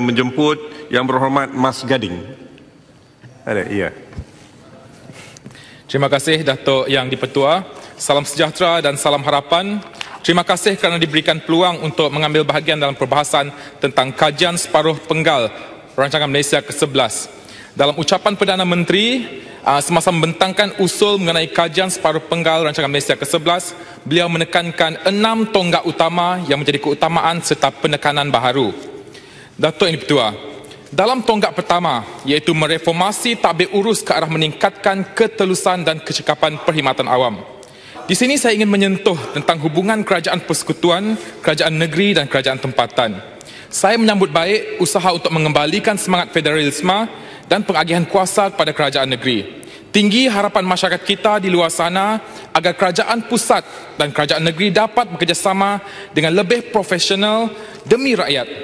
menjemput yang berhormat Mas Gading. Ada, iya. Terima kasih Datuk Yang di-Pertua. Salam sejahtera dan salam harapan. Terima kasih kerana diberikan peluang untuk mengambil bahagian dalam perbahasan tentang kajian separuh penggal Rancangan Malaysia ke-11. Dalam ucapan Perdana Menteri, ah, semasa membentangkan usul mengenai kajian separuh penggal Rancangan Malaysia ke-11, beliau menekankan enam tonggak utama yang menjadi keutamaan serta penekanan baharu. Datuk Yang di-Pertua, dalam tonggak pertama, iaitu mereformasi tabir urus ke arah meningkatkan ketelusan dan kecekapan perkhidmatan awam. Di sini saya ingin menyentuh tentang hubungan kerajaan persekutuan, kerajaan negeri dan kerajaan tempatan. Saya menyambut baik usaha untuk mengembalikan semangat federalisme dan pengagihan kuasa kepada kerajaan negeri. Tinggi harapan masyarakat kita di luar sana agar kerajaan pusat dan kerajaan negeri dapat bekerjasama dengan lebih profesional demi rakyat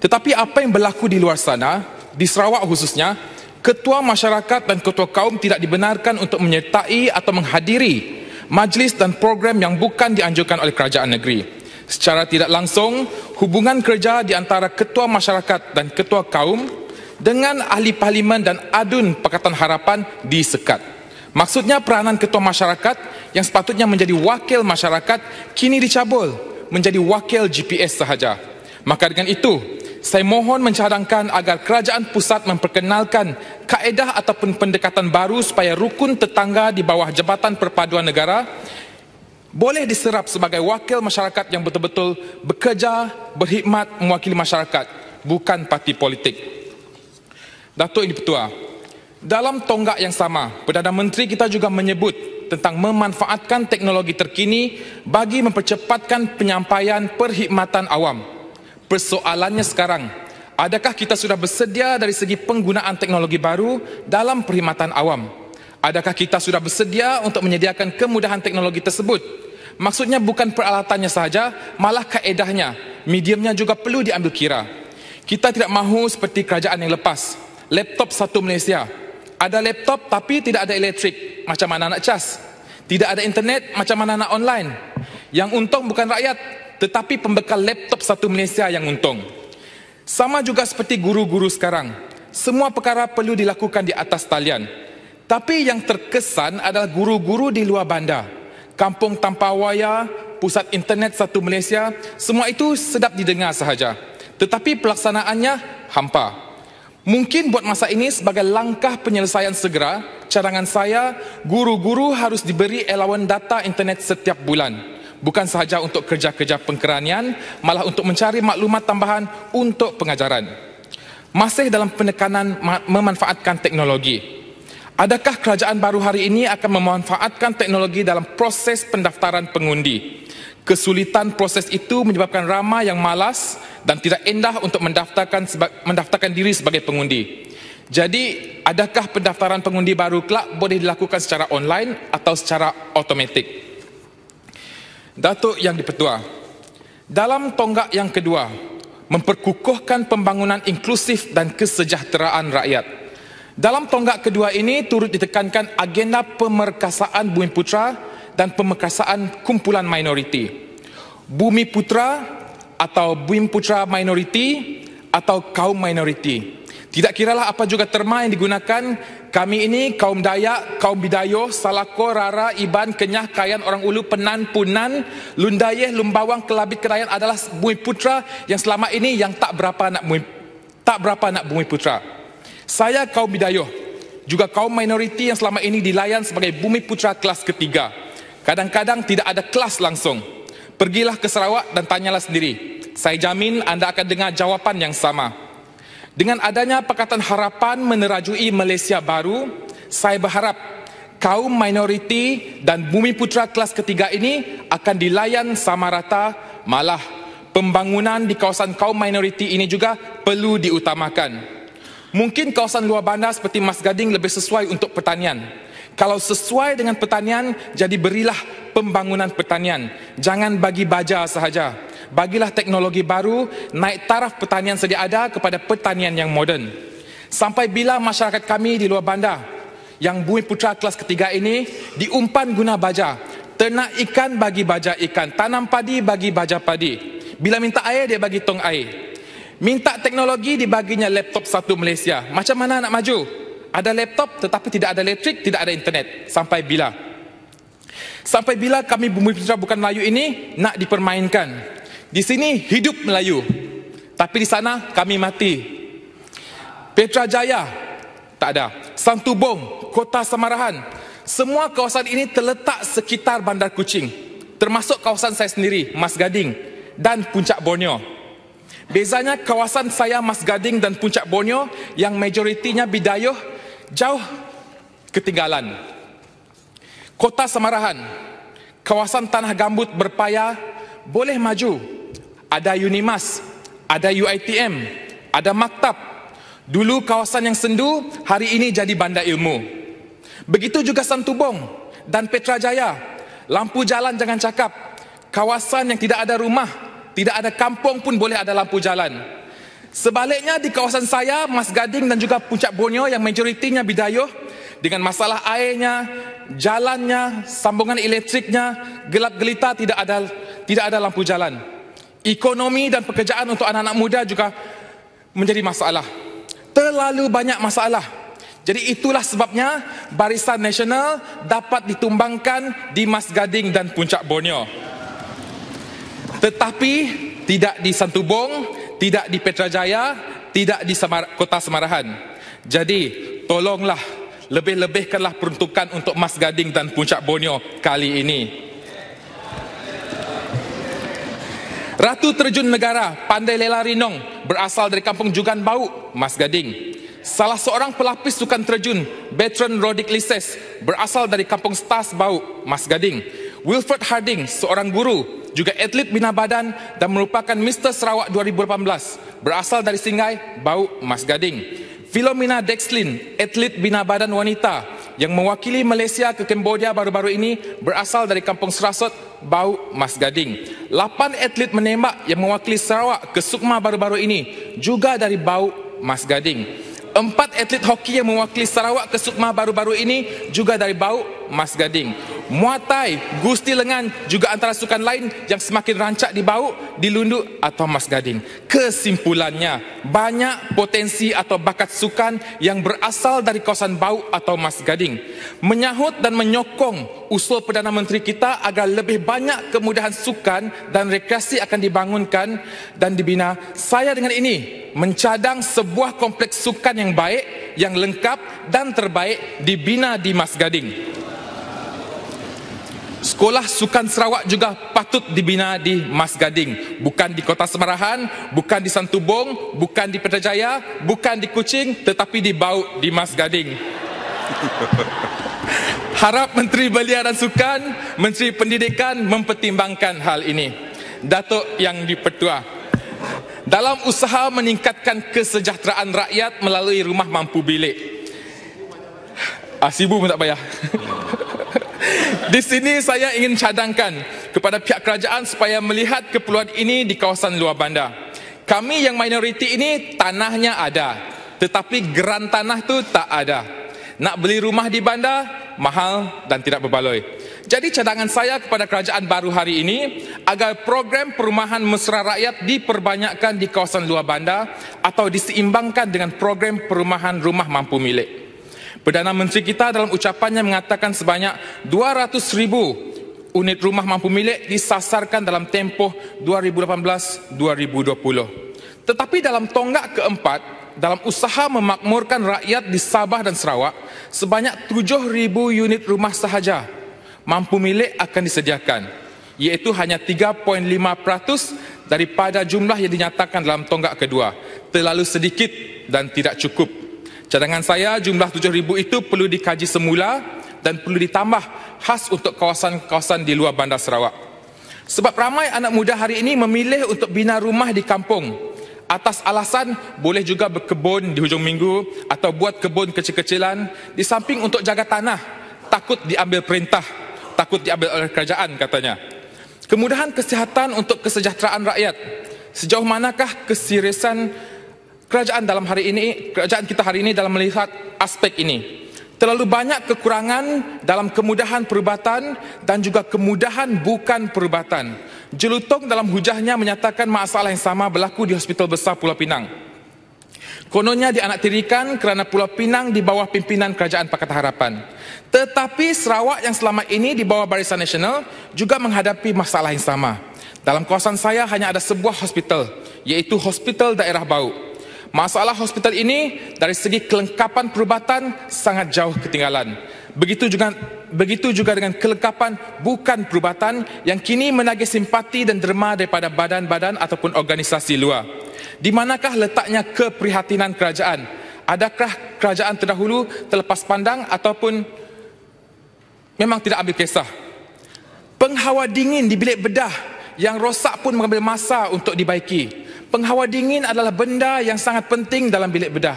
tetapi apa yang berlaku di luar sana, di Sarawak khususnya, ketua masyarakat dan ketua kaum tidak dibenarkan untuk menyertai atau menghadiri majlis dan program yang bukan dianjurkan oleh kerajaan negeri. Secara tidak langsung, hubungan kerja di antara ketua masyarakat dan ketua kaum dengan ahli parlimen dan adun Pakatan Harapan disekat. Maksudnya peranan ketua masyarakat yang sepatutnya menjadi wakil masyarakat kini dicabul menjadi wakil GPS sahaja. Maka dengan itu, saya mohon mencadangkan agar kerajaan pusat memperkenalkan kaedah ataupun pendekatan baru supaya rukun tetangga di bawah Jabatan Perpaduan Negara boleh diserap sebagai wakil masyarakat yang betul-betul bekerja, berkhidmat mewakili masyarakat, bukan parti politik. Datuk Ini Pertua, dalam tonggak yang sama, Perdana Menteri kita juga menyebut tentang memanfaatkan teknologi terkini bagi mempercepatkan penyampaian perkhidmatan awam. Persoalannya sekarang, adakah kita sudah bersedia dari segi penggunaan teknologi baru dalam perkhidmatan awam? Adakah kita sudah bersedia untuk menyediakan kemudahan teknologi tersebut? Maksudnya bukan peralatannya sahaja, malah kaedahnya, mediumnya juga perlu diambil kira. Kita tidak mahu seperti kerajaan yang lepas. Laptop satu Malaysia. Ada laptop tapi tidak ada elektrik. Macam mana nak cas? Tidak ada internet, macam mana nak online? Yang untung bukan rakyat, tetapi pembekal laptop satu Malaysia yang untung. Sama juga seperti guru-guru sekarang. Semua perkara perlu dilakukan di atas talian. Tapi yang terkesan adalah guru-guru di luar bandar. Kampung tanpa waya, pusat internet satu Malaysia, semua itu sedap didengar sahaja. Tetapi pelaksanaannya hampa. Mungkin buat masa ini sebagai langkah penyelesaian segera, cadangan saya, guru-guru harus diberi elawan data internet setiap bulan bukan sahaja untuk kerja-kerja pengkeranian, malah untuk mencari maklumat tambahan untuk pengajaran. Masih dalam penekanan memanfaatkan teknologi. Adakah kerajaan baru hari ini akan memanfaatkan teknologi dalam proses pendaftaran pengundi? Kesulitan proses itu menyebabkan ramai yang malas dan tidak endah untuk mendaftarkan mendaftarkan diri sebagai pengundi. Jadi, adakah pendaftaran pengundi baru kelak boleh dilakukan secara online atau secara automatik? Datuk Yang Dipertua, dalam tonggak yang kedua, memperkukuhkan pembangunan inklusif dan kesejahteraan rakyat. Dalam tonggak kedua ini turut ditekankan agenda pemerkasaan Bumi Putra dan pemerkasaan kumpulan minoriti. Bumi Putra atau Bumi Putra minoriti atau kaum minoriti tidak kiralah apa juga terma yang digunakan, kami ini kaum Dayak, kaum Bidayo, Salako, Rara, Iban, Kenyah, Kayan, Orang Ulu, Penan, Punan, Lundayeh, Lumbawang, Kelabit, Kerayan adalah bumi putra yang selama ini yang tak berapa nak bumi, tak berapa nak bumi putra. Saya kaum Bidayo, juga kaum minoriti yang selama ini dilayan sebagai bumi putra kelas ketiga. Kadang-kadang tidak ada kelas langsung. Pergilah ke Sarawak dan tanyalah sendiri. Saya jamin anda akan dengar jawapan yang sama. Dengan adanya Pakatan Harapan menerajui Malaysia baru, saya berharap kaum minoriti dan bumi putra kelas ketiga ini akan dilayan sama rata, malah pembangunan di kawasan kaum minoriti ini juga perlu diutamakan. Mungkin kawasan luar bandar seperti Mas Gading lebih sesuai untuk pertanian. Kalau sesuai dengan pertanian, jadi berilah pembangunan pertanian. Jangan bagi baja sahaja bagilah teknologi baru, naik taraf pertanian sedia ada kepada pertanian yang moden. Sampai bila masyarakat kami di luar bandar yang bumi putra kelas ketiga ini diumpan guna baja, ternak ikan bagi baja ikan, tanam padi bagi baja padi. Bila minta air dia bagi tong air. Minta teknologi dibaginya laptop satu Malaysia. Macam mana nak maju? Ada laptop tetapi tidak ada elektrik, tidak ada internet. Sampai bila? Sampai bila kami bumi putra bukan Melayu ini nak dipermainkan? Di sini hidup Melayu. Tapi di sana kami mati. Petra Jaya tak ada. Santubong, Kota Samarahan. Semua kawasan ini terletak sekitar Bandar Kuching. Termasuk kawasan saya sendiri, Mas Gading dan Puncak Borneo. Bezanya kawasan saya Mas Gading dan Puncak Borneo yang majoritinya bidayuh jauh ketinggalan. Kota Samarahan, kawasan tanah gambut berpaya boleh maju. Ada Unimas, ada UITM, ada maktab. Dulu kawasan yang sendu, hari ini jadi bandar ilmu. Begitu juga Santubong dan Petrajaya. Lampu jalan jangan cakap. Kawasan yang tidak ada rumah, tidak ada kampung pun boleh ada lampu jalan. Sebaliknya di kawasan saya, Mas Gading dan juga Puncak Borneo yang majoritinya bidayuh dengan masalah airnya, jalannya, sambungan elektriknya, gelap gelita tidak ada tidak ada lampu jalan. Ekonomi dan pekerjaan untuk anak-anak muda juga menjadi masalah. Terlalu banyak masalah. Jadi itulah sebabnya Barisan Nasional dapat ditumbangkan di Mas Gading dan Puncak Borneo. Tetapi tidak di Santubong, tidak di Petrajaya, tidak di Semar Kota Semarahan. Jadi tolonglah lebih-lebihkanlah peruntukan untuk Mas Gading dan Puncak Borneo kali ini. Ratu Terjun Negara Pandai Lela Rinong berasal dari kampung Jugan Bau, Mas Gading. Salah seorang pelapis sukan terjun, Bertrand Rodick Lises, berasal dari kampung Stas Bau, Mas Gading. Wilfred Harding, seorang guru, juga atlet bina badan dan merupakan Mr. Sarawak 2018, berasal dari Singai, Bau, Mas Gading. Philomena Dexlin, atlet bina badan wanita, yang mewakili Malaysia ke Cambodia baru-baru ini berasal dari kampung Serasot, Bau, Mas Gading. Lapan atlet menembak yang mewakili Sarawak ke Sukma baru-baru ini juga dari Bau, Mas Gading. Empat atlet hoki yang mewakili Sarawak ke Sukma baru-baru ini juga dari Bau, Mas Gading. Muay Thai, Gusti Lengan juga antara sukan lain yang semakin rancak di Bau, di Lundu atau Mas Gading. Kesimpulannya, banyak potensi atau bakat sukan yang berasal dari kawasan Bau atau Mas Gading. Menyahut dan menyokong usul Perdana Menteri kita agar lebih banyak kemudahan sukan dan rekreasi akan dibangunkan dan dibina. Saya dengan ini mencadang sebuah kompleks sukan yang baik, yang lengkap dan terbaik dibina di Mas Gading. Sekolah Sukan Sarawak juga patut dibina di Mas Gading. Bukan di Kota Semarahan, bukan di Santubong, bukan di Petrajaya, bukan di Kuching, tetapi di Bau di Mas Gading. Harap Menteri Belia dan Sukan, Menteri Pendidikan mempertimbangkan hal ini. Datuk yang dipertua. Dalam usaha meningkatkan kesejahteraan rakyat melalui rumah mampu bilik. Ah, sibu pun tak payah. Di sini saya ingin cadangkan kepada pihak kerajaan supaya melihat keperluan ini di kawasan luar bandar. Kami yang minoriti ini tanahnya ada, tetapi geran tanah tu tak ada. Nak beli rumah di bandar mahal dan tidak berbaloi. Jadi cadangan saya kepada kerajaan baru hari ini agar program perumahan mesra rakyat diperbanyakkan di kawasan luar bandar atau diseimbangkan dengan program perumahan rumah mampu milik. Perdana Menteri kita dalam ucapannya mengatakan sebanyak 200 ribu unit rumah mampu milik disasarkan dalam tempoh 2018-2020. Tetapi dalam tonggak keempat, dalam usaha memakmurkan rakyat di Sabah dan Sarawak, sebanyak 7 ribu unit rumah sahaja mampu milik akan disediakan, iaitu hanya 3.5% daripada jumlah yang dinyatakan dalam tonggak kedua. Terlalu sedikit dan tidak cukup. Cadangan saya jumlah 7,000 itu perlu dikaji semula dan perlu ditambah khas untuk kawasan-kawasan di luar bandar Sarawak. Sebab ramai anak muda hari ini memilih untuk bina rumah di kampung atas alasan boleh juga berkebun di hujung minggu atau buat kebun kecil-kecilan di samping untuk jaga tanah takut diambil perintah takut diambil oleh kerajaan katanya kemudahan kesihatan untuk kesejahteraan rakyat sejauh manakah keseriusan kerajaan dalam hari ini, kerajaan kita hari ini dalam melihat aspek ini. Terlalu banyak kekurangan dalam kemudahan perubatan dan juga kemudahan bukan perubatan. Jelutong dalam hujahnya menyatakan masalah yang sama berlaku di Hospital Besar Pulau Pinang. Kononnya dianaktirikan kerana Pulau Pinang di bawah pimpinan Kerajaan Pakatan Harapan. Tetapi Sarawak yang selama ini di bawah Barisan Nasional juga menghadapi masalah yang sama. Dalam kawasan saya hanya ada sebuah hospital, iaitu Hospital Daerah Bau. Masalah hospital ini dari segi kelengkapan perubatan sangat jauh ketinggalan. Begitu juga begitu juga dengan kelengkapan bukan perubatan yang kini menagih simpati dan derma daripada badan-badan ataupun organisasi luar. Di manakah letaknya keprihatinan kerajaan? Adakah kerajaan terdahulu terlepas pandang ataupun memang tidak ambil kisah? Penghawa dingin di bilik bedah yang rosak pun mengambil masa untuk dibaiki. Penghawa dingin adalah benda yang sangat penting dalam bilik bedah.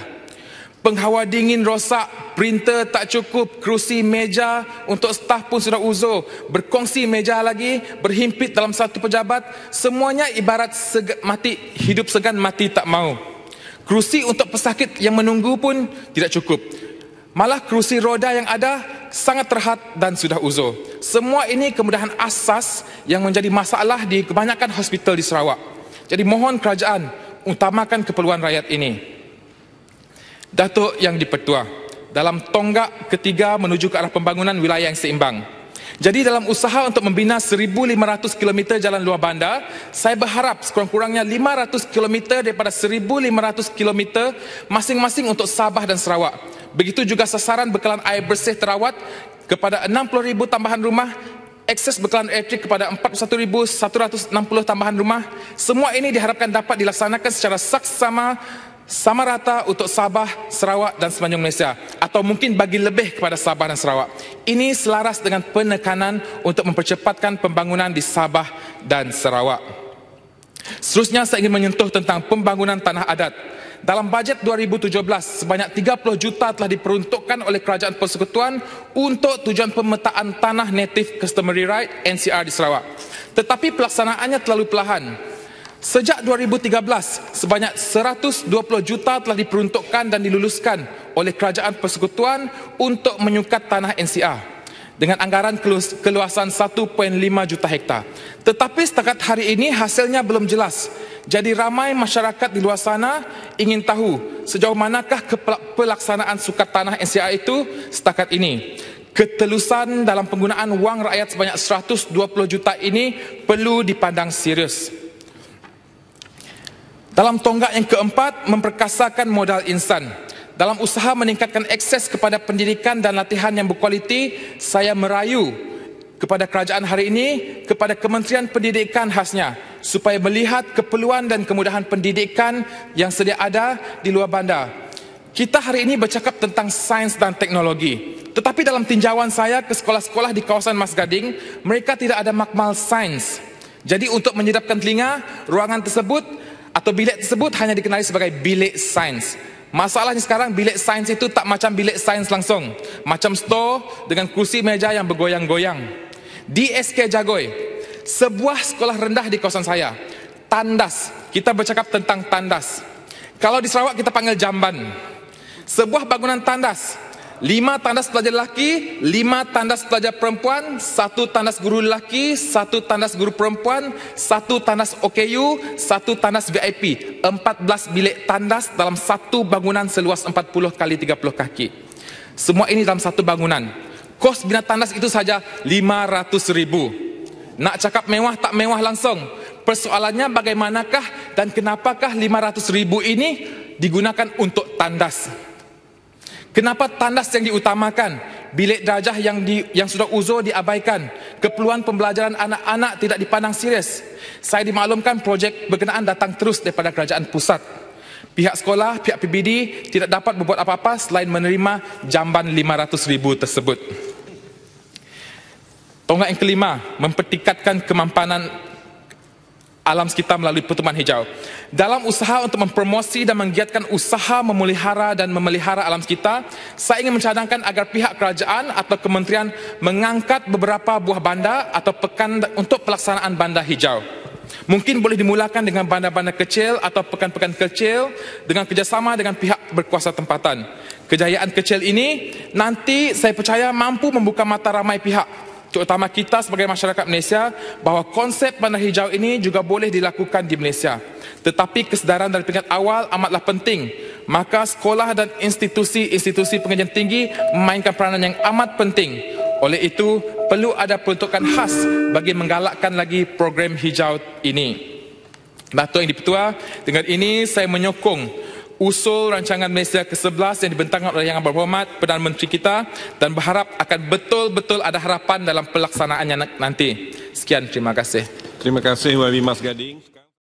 Penghawa dingin rosak, printer tak cukup, kerusi meja untuk staf pun sudah uzur. Berkongsi meja lagi, berhimpit dalam satu pejabat. Semuanya ibarat seg- mati, hidup segan mati tak mau. Kerusi untuk pesakit yang menunggu pun tidak cukup. Malah kerusi roda yang ada sangat terhad dan sudah uzur. Semua ini kemudahan asas yang menjadi masalah di kebanyakan hospital di Sarawak. Jadi mohon kerajaan utamakan keperluan rakyat ini. Datuk yang dipertua dalam tonggak ketiga menuju ke arah pembangunan wilayah yang seimbang. Jadi dalam usaha untuk membina 1500 km jalan luar bandar, saya berharap sekurang-kurangnya 500 km daripada 1500 km masing-masing untuk Sabah dan Sarawak. Begitu juga sasaran bekalan air bersih terawat kepada 60,000 tambahan rumah akses bekalan elektrik kepada 41,160 tambahan rumah. Semua ini diharapkan dapat dilaksanakan secara saksama sama rata untuk Sabah, Sarawak dan semenanjung Malaysia atau mungkin bagi lebih kepada Sabah dan Sarawak. Ini selaras dengan penekanan untuk mempercepatkan pembangunan di Sabah dan Sarawak. Seterusnya saya ingin menyentuh tentang pembangunan tanah adat. Dalam bajet 2017, sebanyak 30 juta telah diperuntukkan oleh Kerajaan Persekutuan untuk tujuan pemetaan tanah native customary right NCR di Sarawak. Tetapi pelaksanaannya terlalu perlahan. Sejak 2013, sebanyak 120 juta telah diperuntukkan dan diluluskan oleh Kerajaan Persekutuan untuk menyukat tanah NCR dengan anggaran keluasan 1.5 juta hektar. Tetapi setakat hari ini hasilnya belum jelas. Jadi ramai masyarakat di luar sana ingin tahu sejauh manakah pelaksanaan sukat tanah NCR itu setakat ini. Ketelusan dalam penggunaan wang rakyat sebanyak 120 juta ini perlu dipandang serius. Dalam tonggak yang keempat, memperkasakan modal insan. Dalam usaha meningkatkan akses kepada pendidikan dan latihan yang berkualiti, saya merayu kepada kerajaan hari ini, kepada Kementerian Pendidikan khasnya, supaya melihat keperluan dan kemudahan pendidikan yang sedia ada di luar bandar. Kita hari ini bercakap tentang sains dan teknologi. Tetapi dalam tinjauan saya ke sekolah-sekolah di kawasan Mas Gading, mereka tidak ada makmal sains. Jadi untuk menyedapkan telinga, ruangan tersebut atau bilik tersebut hanya dikenali sebagai bilik sains. Masalahnya sekarang bilik sains itu tak macam bilik sains langsung. Macam store dengan kursi meja yang bergoyang-goyang. Di SK Jagoi, sebuah sekolah rendah di kawasan saya. Tandas. Kita bercakap tentang tandas. Kalau di Sarawak kita panggil jamban. Sebuah bangunan tandas lima tandas pelajar lelaki, lima tandas pelajar perempuan, satu tandas guru lelaki, satu tandas guru perempuan, satu tandas OKU, satu tandas VIP. Empat belas bilik tandas dalam satu bangunan seluas empat puluh kali tiga puluh kaki. Semua ini dalam satu bangunan. Kos bina tandas itu saja lima ratus ribu. Nak cakap mewah tak mewah langsung. Persoalannya bagaimanakah dan kenapakah lima ratus ribu ini digunakan untuk tandas? Kenapa tandas yang diutamakan? Bilik darjah yang di, yang sudah uzur diabaikan. Keperluan pembelajaran anak-anak tidak dipandang serius. Saya dimaklumkan projek berkenaan datang terus daripada kerajaan pusat. Pihak sekolah, pihak PBD tidak dapat berbuat apa-apa selain menerima jamban 500 ribu tersebut. Tonggak yang kelima, mempertikatkan kemampanan alam sekitar melalui pertumbuhan hijau. Dalam usaha untuk mempromosi dan menggiatkan usaha memelihara dan memelihara alam sekitar, saya ingin mencadangkan agar pihak kerajaan atau kementerian mengangkat beberapa buah bandar atau pekan untuk pelaksanaan bandar hijau. Mungkin boleh dimulakan dengan bandar-bandar kecil atau pekan-pekan kecil dengan kerjasama dengan pihak berkuasa tempatan. Kejayaan kecil ini nanti saya percaya mampu membuka mata ramai pihak terutama kita sebagai masyarakat Malaysia bahawa konsep bandar hijau ini juga boleh dilakukan di Malaysia. Tetapi kesedaran dari peringkat awal amatlah penting. Maka sekolah dan institusi-institusi pengajian tinggi memainkan peranan yang amat penting. Oleh itu, perlu ada peruntukan khas bagi menggalakkan lagi program hijau ini. Datuk Yang Dipertua, dengan ini saya menyokong usul rancangan Malaysia ke-11 yang dibentangkan oleh Yang Berhormat Perdana Menteri kita dan berharap akan betul-betul ada harapan dalam pelaksanaannya nanti. Sekian, terima kasih. Terima kasih YB Mas Gading.